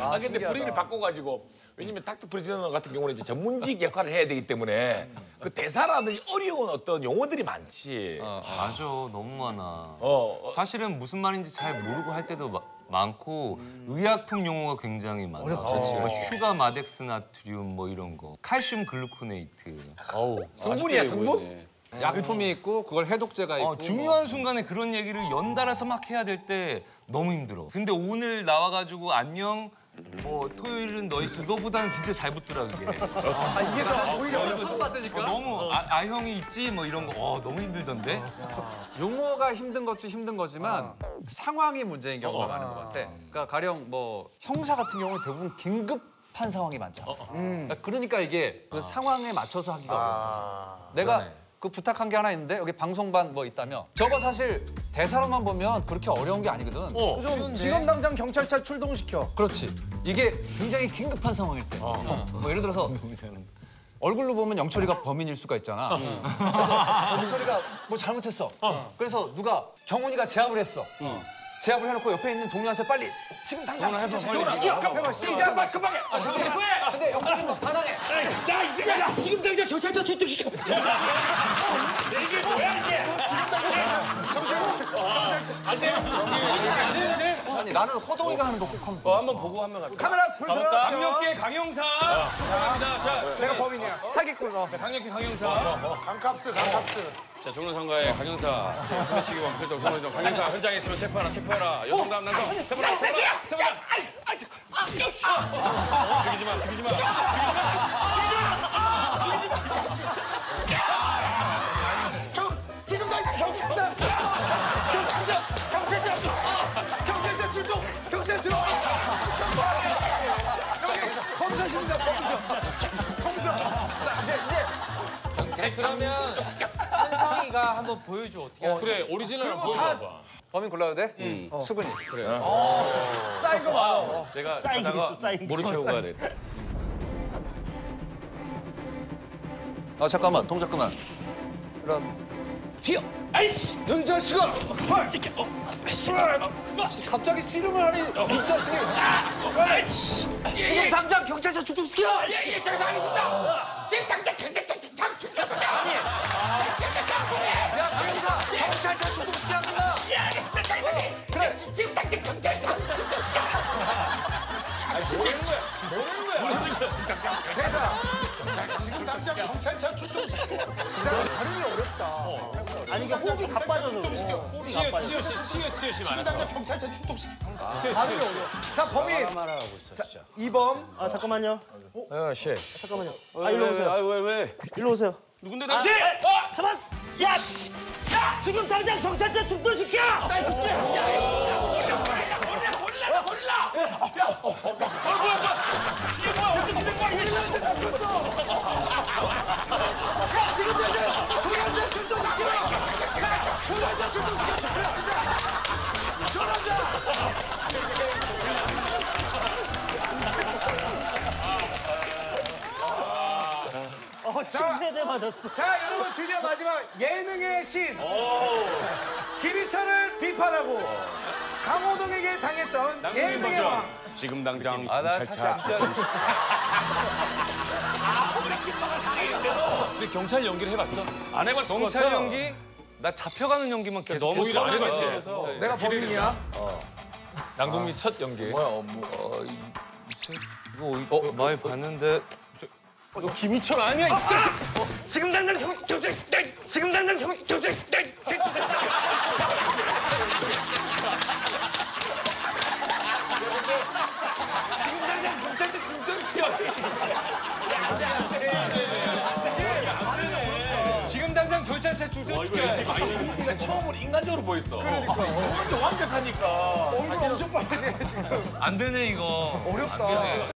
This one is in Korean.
아, 근데 신기하다. 분위기를 바꿔가지고 왜냐면 닥터 프리즈너 같은 경우는 이제 전문직 역할을 해야 되기 때문에 그 대사라든지 어려운 어떤 용어들이 많지. 아, 맞아 너무 많아. 어, 어, 사실은 무슨 말인지 잘 모르고 할 때도 마- 많고 의약품 용어가 굉장히 많아. 어렵지. 뭐 sugammadex 나트륨 뭐 이런 거. 칼슘 gluconate. 성분이야 성분. 약품이 있고 그걸 해독제가 있고 어, 중요한 순간에 그런 얘기를 연달아서 막 해야 될 때 너무 힘들어. 근데 오늘 나와가지고 안녕. 뭐 토요일은 너희 이거보다는 진짜 잘 붙더라 그게. 아, 이게 더 오히려 처음 봤다니까 어, 너무 아, 아 형이 있지 뭐 이런 거. 어 너무 힘들던데. 용어가 힘든 것도 힘든 거지만 상황이 문제인 경우가 많은 것 같아. 그러니까 가령 뭐 형사 같은 경우는 대부분 긴급한 상황이 많잖아. 그러니까 그러니까 이게 그 상황에 맞춰서 하기가 어려워. 내가 그 부탁한 게 하나 있는데 여기 방송반 뭐 있다며 저거 사실 대사로만 보면 그렇게 어려운 게 아니거든. 좀 지금 당장 경찰차 출동시켜. 그렇지. 이게 굉장히 긴급한 상황일 때. 뭐 예를 들어서 얼굴로 보면 영철이가 범인일 수가 있잖아. 그래서 영철이가 뭐 잘못했어. 그래서 누가 경훈이가 제압을 했어. 제압을 해놓고 옆에 있는 동료한테 빨리 지금 당장 경찰 출동시켜. 해봐 시작. 빨리 급하게. 아? 근데 영철이는 뭐 반항해. 나 지금 당장 경찰서 출동시켜. 아니 나는 허동이가 하는 거 꼭 한번. 어, 한번 보고 한명 할까? 카메라 불 들어왔죠. 강력계 강영사 축하합니다. 자, 내가 범인이야. 사기꾼. 어. 강력계 강영사. 강캅스, 강캅스. 자, 종로상가의 강영사, 소매치기범 설정, 소매정, 강영사 현장에 있으면 체포 하나, 체포하라. 여성 다음 남성, 체포 하나, 체포 하나, 체포 하나. 죽이지 마, 죽이지 마, 죽이지 마, 검사십니다. 검사. 검사. 자 이제 이제 그러면 한성이가 한번 보여줘 어떻게 하는지. 그래, 오리지널 보여줘봐. 범인 골라도 돼? 수근이. 쌓인 거 많아. 내가 가다가 모르 채우고 가야 돼. 아 잠깐만 동작 그만. 그럼 튀어. 아이씨, 넌 자식아. 갑자기 씨름을 하니 이 자식이. 아이씨. 지금 당장 경찰차 출동시켜. 예, 예, 저기서 하겠습니다. 지금 당장 경찰서 출동시켜. 아니. 야 출동시켜 한다. 대사. 지금 당장 경찰차 출동시켜. 진짜 발음이 어렵다. 아니, 이게 호흡이 가빠져서. 가빠져. 치유 씨, 치유, 치유 씨 지금 많아. 당장 경찰차 출동시켜. 발음이 어려워. 자 범인. 자 2번. 아 잠깐만요. 야, 씨. 잠깐만요. 아 일로 오세요. 왜, 왜? 일로 오세요. 누군데, 당신? 아, 잠깐. 야, 씨. 야, 지금 당장 경찰차 출동시켜. nice. 야 대 맞았어. 자 여러분 드디어 마지막 예능의 신 김희철을 비판하고 강호동에게 당했던 예능의 왕 지금 당장 아, 나 경찰차 출동시켜. 근데 경찰 연기를 해봤어? 안 해봤어. 경찰 연기? 나 잡혀가는 연기만 계속 너무 했어. 안 해봤지. 그래서 내가 범인이야 남궁민 첫 연기. 뭐야 뭐, 어, 이, 이, 이거 어, 많이 봤는데 너 김희철 아니야? 이 자식! 지금 당장 경, 경찰. 지금 당장 경, 경찰. 지금 당장 지금 당장 경찰차 출동시켜 처음으로 인간적으로 보였어. 그러니까. 완전 완벽하니까. 얼굴 엄청 빨개 지금 안 되네 이거 어렵다